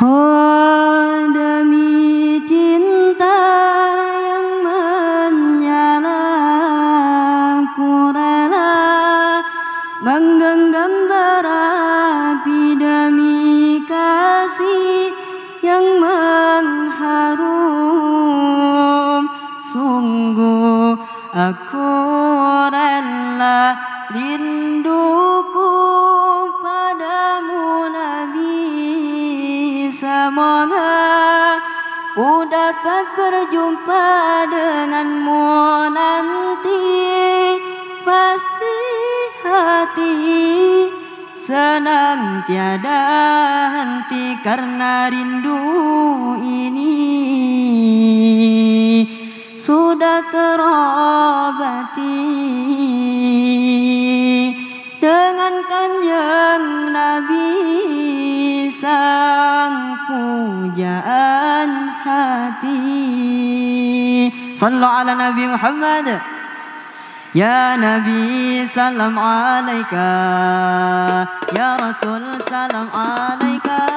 啊 semoga ku dapat berjumpa denganmu nanti. Pasti hati senang tiada henti karena rindu ini. Sudah terobati dengan kanjeng Nabi. الإنسان pujaan hati Sallu ala Nabi Muhammad Ya Nabi salam alaika Ya Rasul salam alaika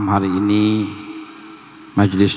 Malam hari ini majelis